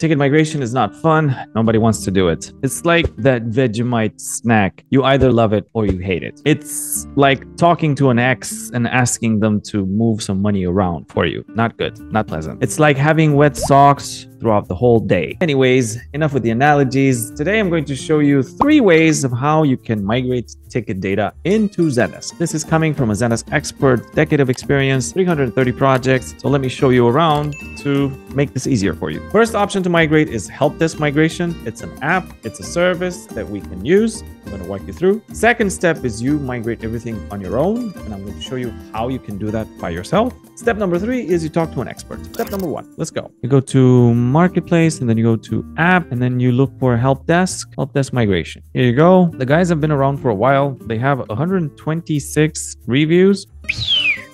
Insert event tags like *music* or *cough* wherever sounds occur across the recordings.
Ticket migration is not fun. Nobody wants to do it. It's like that Vegemite snack. You either love it or you hate it. It's like talking to an ex and asking them to move some money around for you. Not good, not pleasant. It's like having wet socks throughout the whole day. Anyways, enough with the analogies. Today I'm going to show you three ways of how you can migrate ticket data into Zendesk. This is coming from a Zendesk expert, decade of experience, 330 projects. So let me show you around to make this easier for you. First option to migrate is help desk migration. It's an app, it's a service that we can use. I'm going to walk you through. Second step is you migrate everything on your own, and I'm going to show you how you can do that by yourself. Step number three is you talk to an expert. Step number one, let's go. You go to marketplace and then you go to app and then you look for help desk, help desk migration. Here you go. The guys have been around for a while. They have 126 reviews.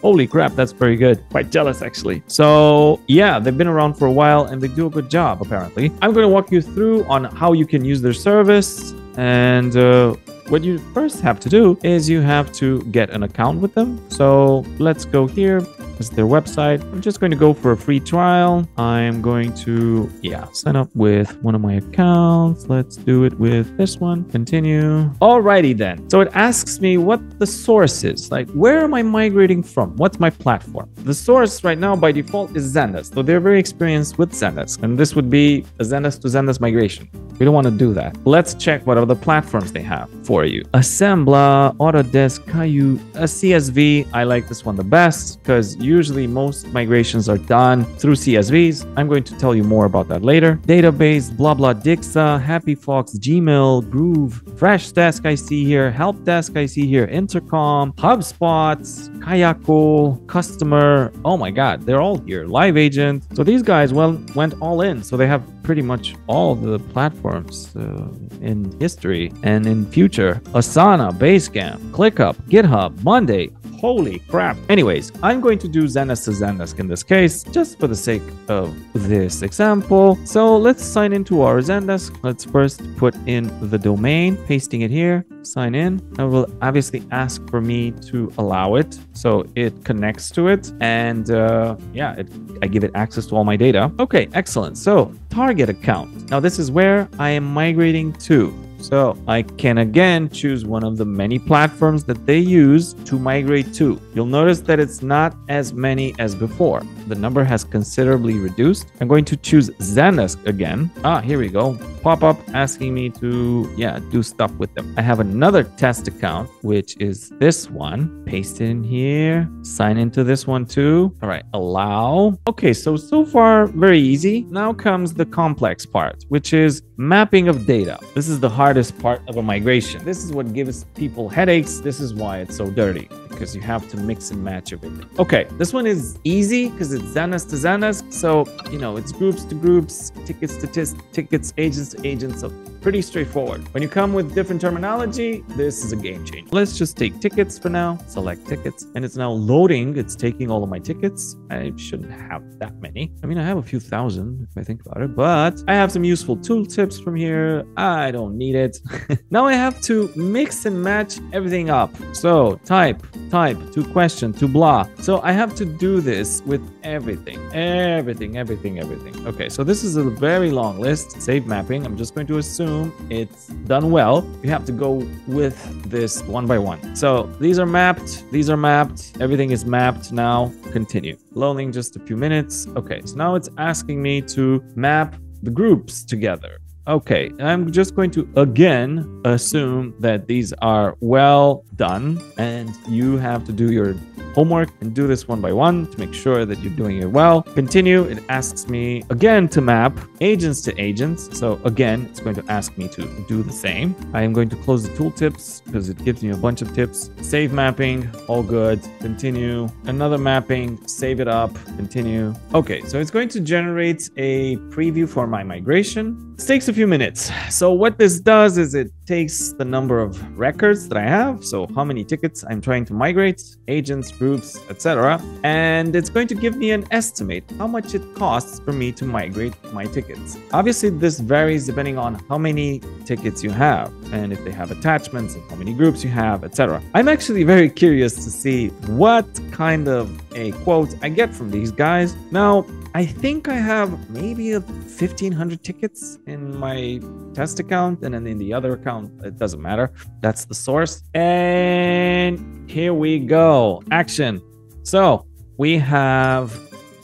Holy crap, that's very good. Quite jealous, actually. So, yeah, they've been around for a while and they do a good job, apparently. I'm going to walk you through on how you can use their service and uh, what you first have to do is you have to get an account with them. So let's go here is their website. I'm just going to go for a free trial. I'm going to, yeah, sign up with one of my accounts. Let's do it with this one. Continue. Alrighty then. So it asks me what the source is. Like, where am I migrating from? What's my platform? The source right now by default is Zendesk. So they're very experienced with Zendesk. And this would be a Zendesk to Zendesk migration. We don't want to do that. Let's check what other platforms they have for you. Assembla, Autotask, Cayzu, a uh, CSV. I like this one the best because usually most migrations are done through CSVs. I'm going to tell you more about that later. Database, blah blah Dixa, HappyFox, Gmail, Groove, Freshdesk I see here, Help Desk I see here, Intercom, HubSpot, Kayako, Kustomer. Oh my God, they're all here. Live Agent. So these guys well went all in. So they have pretty much all the platforms uh, in history and in future. Asana, Basecamp, ClickUp, GitHub, Monday, Holy crap. Anyways, I'm going to do Zendesk to Zendesk in this case, just for the sake of this example. So let's sign into our Zendesk. Let's first put in the domain, pasting it here, sign in. I will obviously ask for me to allow it. So it connects to it. And uh, yeah, it, I give it access to all my data. Okay, excellent. So target account. Now this is where I am migrating to. So I can again choose one of the many platforms that they use to migrate to. You'll notice that it's not as many as before. The number has considerably reduced. I'm going to choose Zendesk again. Ah, here we go. Pop up asking me to, yeah, do stuff with them. I have another test account, which is this one. Paste it in here. Sign into this one too. All right, allow. Okay, so, so far, very easy. Now comes the complex part, which is mapping of data. This is the hardest part of a migration. This is what gives people headaches. This is why it's so dirty because you have to mix and match everything. Okay, this one is easy because it's Zendesk to Zendesk. So, you know, it's groups to groups, tickets to tickets, agents to agents. So pretty straightforward. When you come with different terminology, this is a game changer. Let's just take tickets for now, select tickets, and it's now loading. It's taking all of my tickets. I shouldn't have that many. I mean, I have a few thousand if I think about it, but I have some useful tool tips from here. I don't need it. *laughs* now I have to mix and match everything up. So type, type, to question, to blah. So I have to do this with everything, everything, everything, everything. Okay, so this is a very long list. Save mapping. I'm just going to assume it's done well, you have to go with this one by one. So these are mapped, these are mapped, everything is mapped now. Continue. Loading just a few minutes. Okay, so now it's asking me to map the groups together. Okay, I'm just going to again assume that these are well done and you have to do your homework and do this one by one to make sure that you're doing it well. Continue. It asks me again to map agents to agents. So again, it's going to ask me to do the same. I am going to close the tooltips because it gives me a bunch of tips. Save mapping, all good. Continue. Another mapping, save it up, continue. Okay, so it's going to generate a preview for my migration. This takes a few minutes. So what this does is it takes the number of records that I have, so how many tickets I'm trying to migrate, agents, groups, etc. And it's going to give me an estimate how much it costs for me to migrate my tickets. Obviously, this varies depending on how many tickets you have and if they have attachments and how many groups you have, etc. I'm actually very curious to see what kind of a quote I get from these guys. Now, I think I have maybe 1500 tickets in my test account, and then in the other account, it doesn't matter. That's the source. And here we go. Action. So we have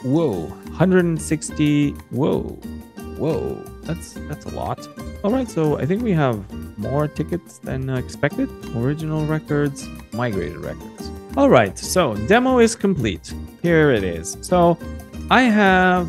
whoa 160 whoa whoa that's that's a lot all right so i think we have more tickets than expected original records migrated records all right so demo is complete here it is so i have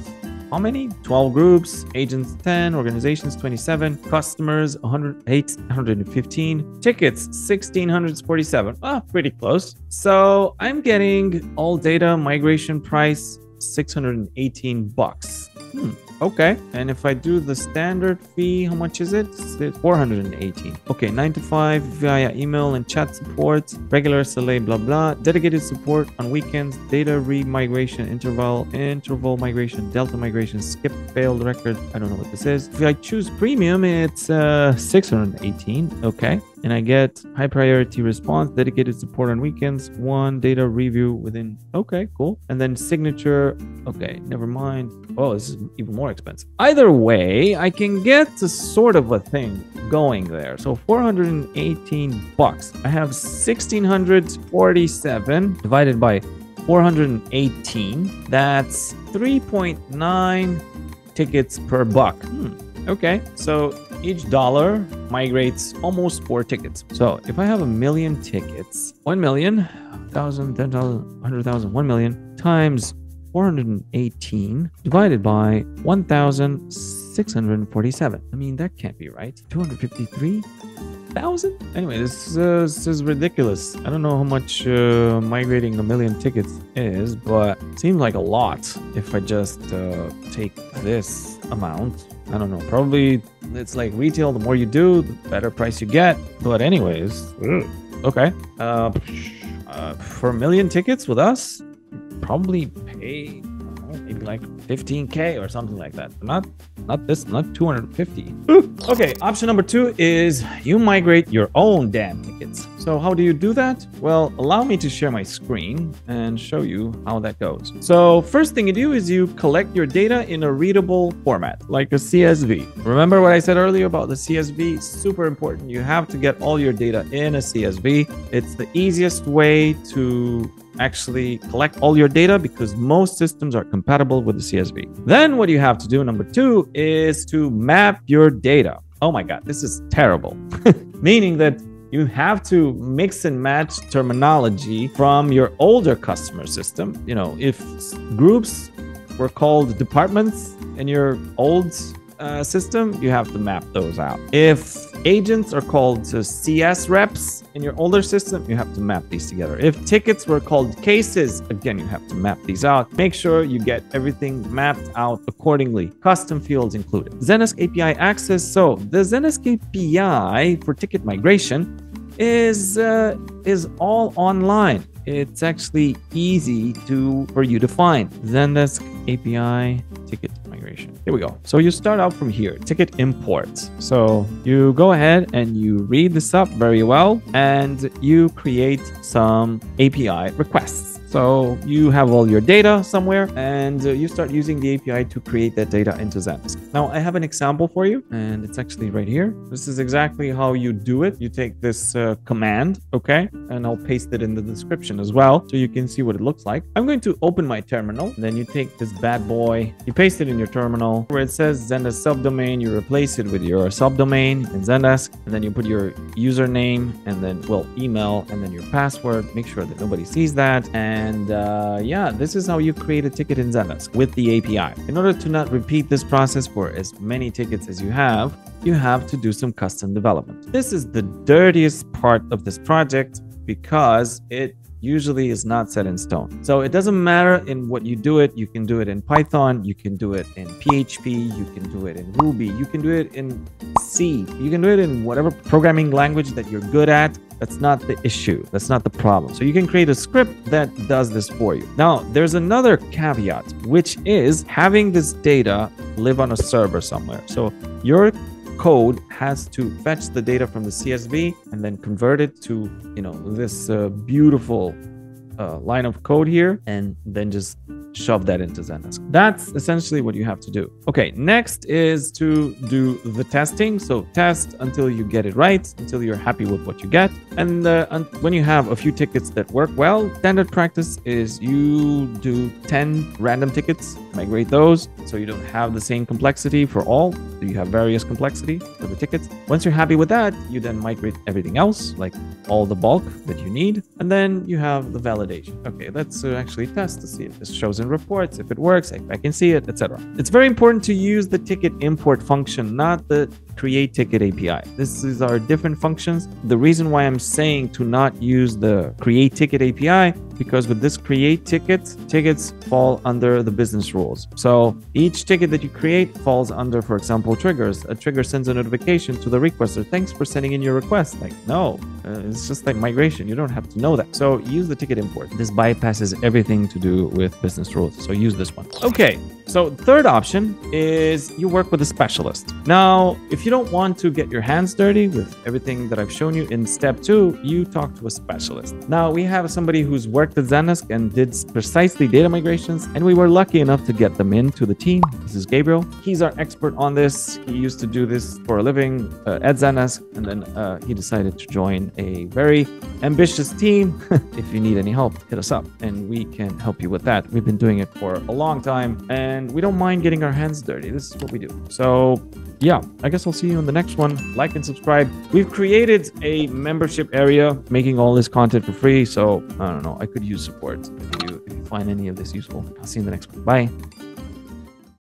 how many? 12 groups agents 10 organizations 27 customers 108 115 tickets 1647 ah pretty close. So i'm getting all data migration price 618 bucks. Hmm Okay. And if I do the standard fee, how much is it? It's 418. Okay, 9 to 5 via email and chat support, regular SLA, blah, blah. Dedicated support on weekends, data re-migration, interval, interval migration, delta migration, skip failed record. I don't know what this is. If I choose premium, it's uh, 618. Okay and I get high priority response, dedicated support on weekends, one data review within. Okay, cool. And then signature. Okay, never mind. Oh, this is even more expensive. Either way, I can get a sort of a thing going there. So 418 bucks. I have 1647 divided by 418. That's 3.9 tickets per buck. Hmm. Okay, so each dollar migrates almost four tickets. So if I have a million tickets, 1 million, 1,000, 10,000, 100,000, 1 million times 418 divided by 1,647. I mean, that can't be right. 253,000? Anyway, this, uh, this is ridiculous. I don't know how much uh, migrating a million tickets is, but seems like a lot if I just uh, take this amount I don't know. Probably it's like retail. The more you do, the better price you get. But anyways, okay. Uh, uh, for a million tickets with us, probably pay maybe like 15k or something like that. Not not this, not 250. okay, option number two is you migrate your own damn tickets. So how do you do that? Well, allow me to share my screen and show you how that goes. So first thing you do is you collect your data in a readable format, like a CSV. Remember what I said earlier about the CSV? Super important. You have to get all your data in a CSV. It's the easiest way to actually collect all your data because most systems are compatible with the CSV. Then what you have to do, number two, is to map your data. Oh my God, this is terrible. *laughs* Meaning that you have to mix and match terminology from your older customer system. You know, if groups were called departments in your old uh, system, you have to map those out. If agents are called CS reps in your older system, you have to map these together. If tickets were called cases, again, you have to map these out. Make sure you get everything mapped out accordingly, custom fields included. Zendesk API access. So the Zendesk API for ticket migration is uh, is all online. It's actually easy to for you to find. Zendesk API ticket. Here we go. So you start out from here, ticket imports. So you go ahead and you read this up very well and you create some API requests. So you have all your data somewhere and you start using the API to create that data into Zendesk. Now I have an example for you and it's actually right here. This is exactly how you do it. You take this uh, command, okay? And I'll paste it in the description as well so you can see what it looks like. I'm going to open my terminal. Then you take this bad boy, you paste it in your terminal where it says Zendesk subdomain. You replace it with your subdomain in Zendesk and then you put your username and then, well, email and then your password. Make sure that nobody sees that. And and uh, yeah, this is how you create a ticket in Zendesk with the API. In order to not repeat this process for as many tickets as you have, you have to do some custom development. This is the dirtiest part of this project because it usually is not set in stone. So it doesn't matter in what you do it. You can do it in Python, you can do it in PHP, you can do it in Ruby, you can do it in C, you can do it in whatever programming language that you're good at. That's not the issue. That's not the problem. So you can create a script that does this for you. Now, there's another caveat, which is having this data live on a server somewhere. So your code has to fetch the data from the CSV and then convert it to, you know, this uh, beautiful uh, line of code here and then just shove that into Zendesk. That's essentially what you have to do. Okay, next is to do the testing. So test until you get it right, until you're happy with what you get. And uh, when you have a few tickets that work well, standard practice is you do 10 random tickets, migrate those so you don't have the same complexity for all. You have various complexity for the tickets. Once you're happy with that, you then migrate everything else, like all the bulk that you need. And then you have the validation. Okay, let's uh, actually test to see if this shows in reports, if it works, if I can see it, etc. It's very important to use the ticket import function, not the create ticket API. This is our different functions. The reason why I'm saying to not use the create ticket API because with this create tickets, tickets fall under the business rules. So each ticket that you create falls under, for example, triggers. A trigger sends a notification to the requester. Thanks for sending in your request. Like, no, uh, it's just like migration. You don't have to know that. So use the ticket import. This bypasses everything to do with business rules. So use this one. Okay. So third option is you work with a specialist. Now, if you don't want to get your hands dirty with everything that I've shown you in step two, you talk to a specialist. Now we have somebody who's worked at Zendesk and did precisely data migrations, and we were lucky enough to get them into the team. This is Gabriel. He's our expert on this. He used to do this for a living uh, at Zendesk, and then uh, he decided to join a very ambitious team. *laughs* if you need any help, hit us up, and we can help you with that. We've been doing it for a long time, and we don't mind getting our hands dirty. This is what we do. So yeah, I guess I'll see you in the next one. Like and subscribe. We've created a membership area, making all this content for free. So I don't know. I could use support if you if you find any of this useful. I'll see you in the next one. Bye.